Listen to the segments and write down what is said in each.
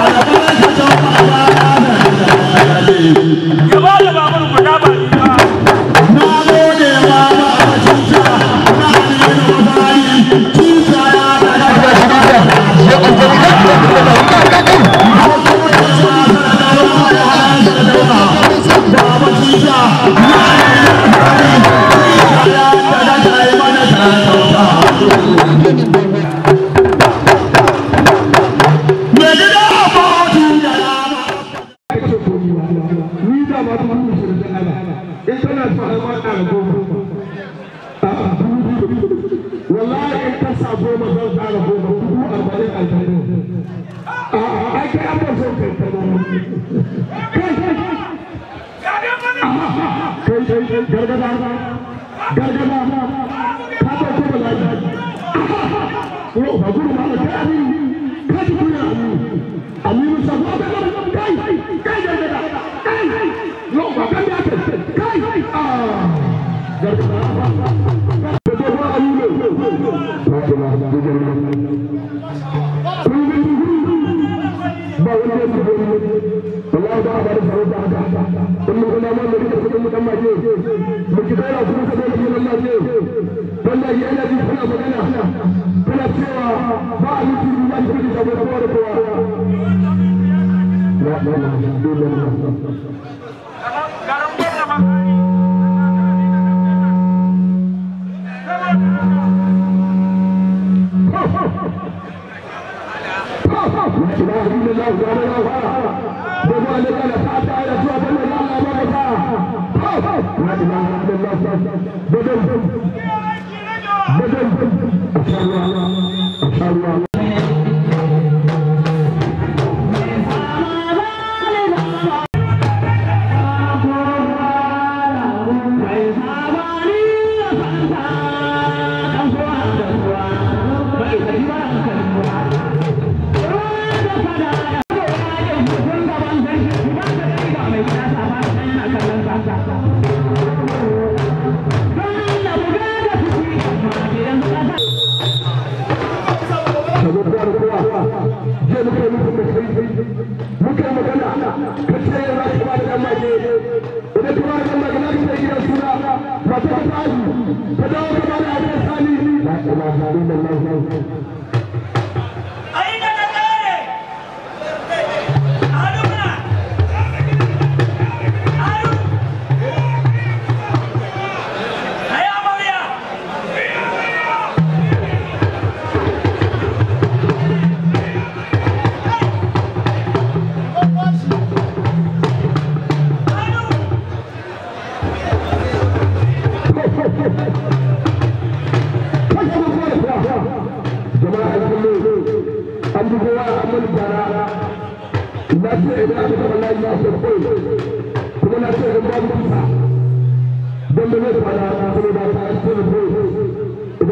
Come on. गड़गड़ा गड़गड़ा खाता को बुलाई वो भगुर मानो क्या भी खाती कोई आदमी अमीर सब आप लोग कई कई गड़गड़ा कई लोग भगन जाते कई आ गड़गड़ा Go!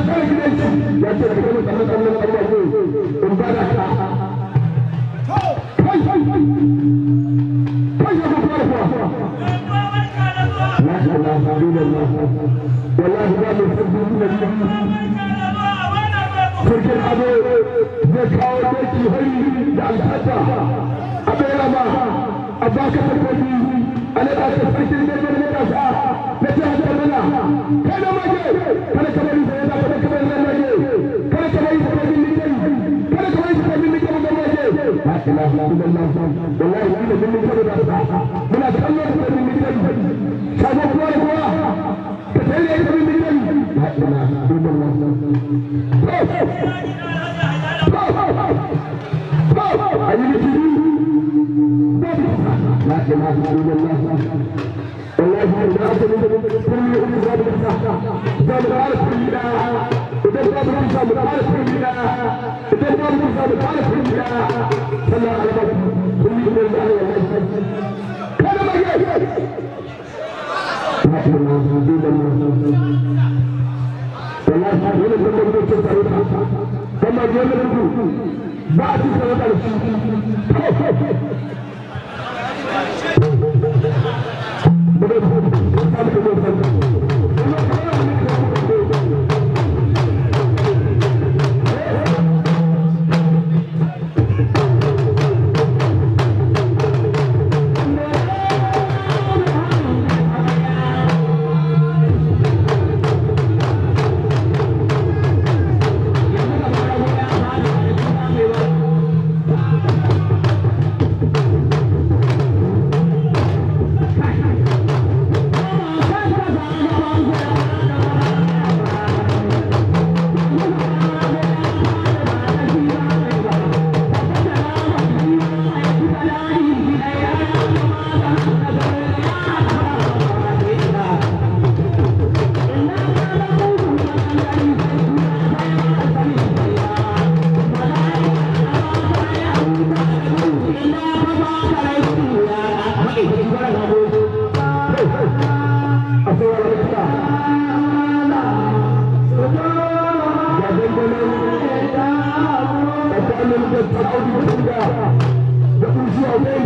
ya ce da kuma tsalle tsalle tsalle ko in ba da ta kai kai kai kai ya kuma da kuwa la ilaha illallah wallahi ba mu sabbi min nabi kurkin ado zai kawo doki hari da alfata a bayyana ma a baka takobi a naɗa ta sarkin da ya naɗa ta na ta hankali na kai da mace صلى الله عليه وسلم बात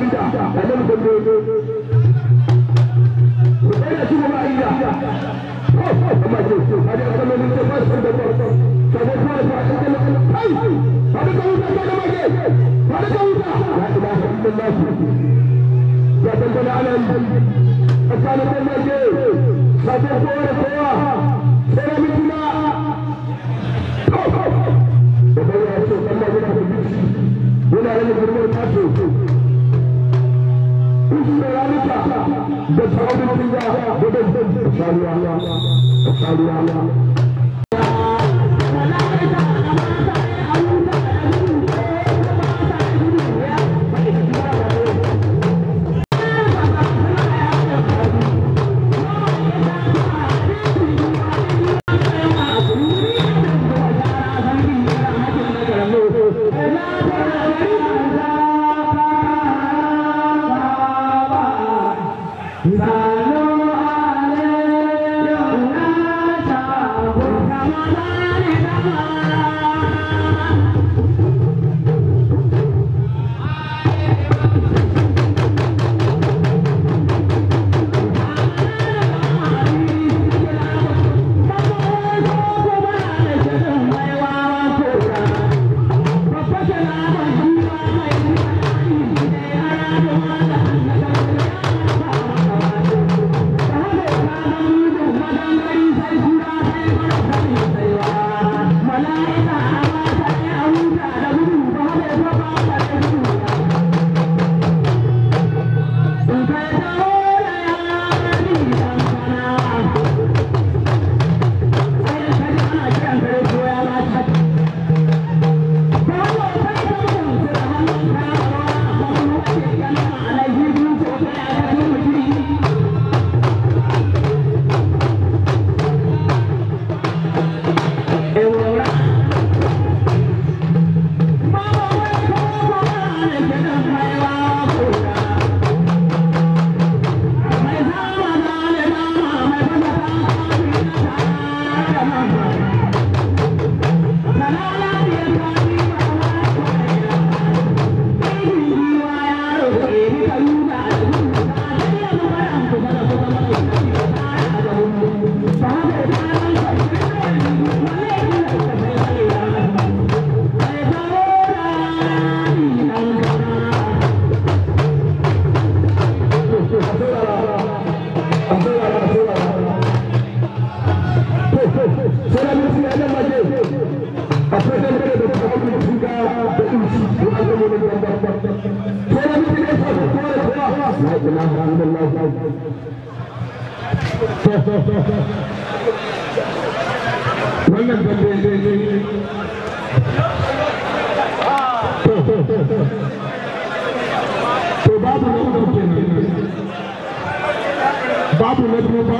بعيدة أمام كل ولا شوف بعيدة ما شوف هذا أمام من تفاس الدكتور تفاس هاي هذا كويس هذا ما جاي هذا كويس هذا ما شاء الله. يا تنزل على الجنة الثالث ما جاي ما تقول قوة ترى من Sharia, Sharia, Sharia, Amen.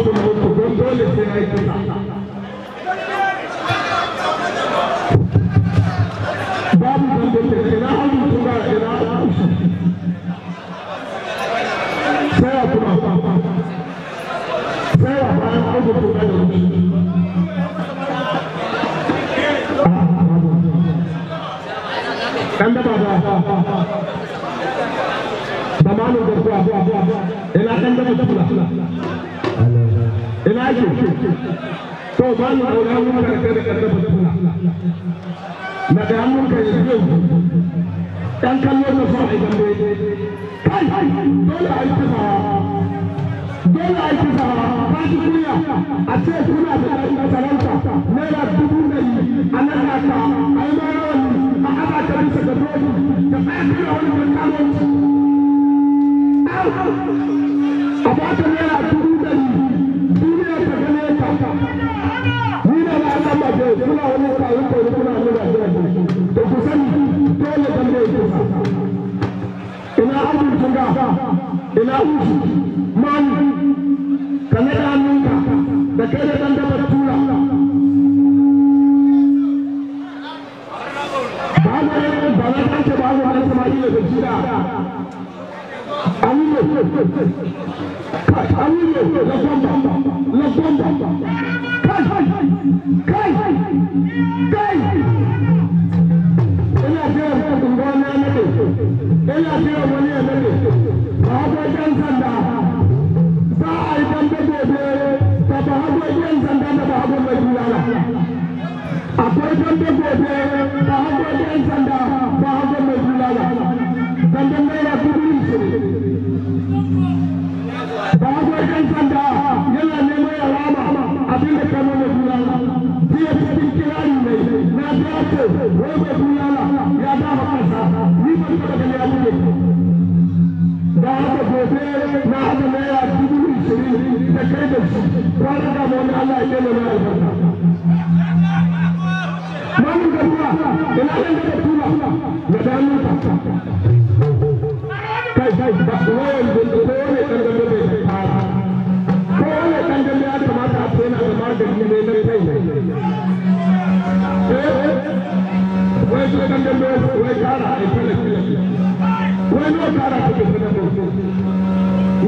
Потом вот в гондоле стирайте за. Вам будете финалу туда и на душу. Все туда. Все финалу туда to malu da mun da kai da kan da mutum na da hannun ka yanzu dan kallo da so ai dambe kai dole ai kisa dole ai kisa ba shi kunya a ce kuna da sarauta naira dubu ɗari a nan naka ai ma yawan a ka bisa da ka naira dubu ina hushi mani kana da hannunka da kai da dan da tura ba ne ba na kace ba ne na samari da jira Amino, Amino, la bomba, la bomba, kai, kai, kai. Ina jiran wani ya nade, ba na haɗa naira dubu ishirin da kai da da da da kai kai ba da da da a da ne na kai da kara a da sanar da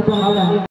lo ponga ahora.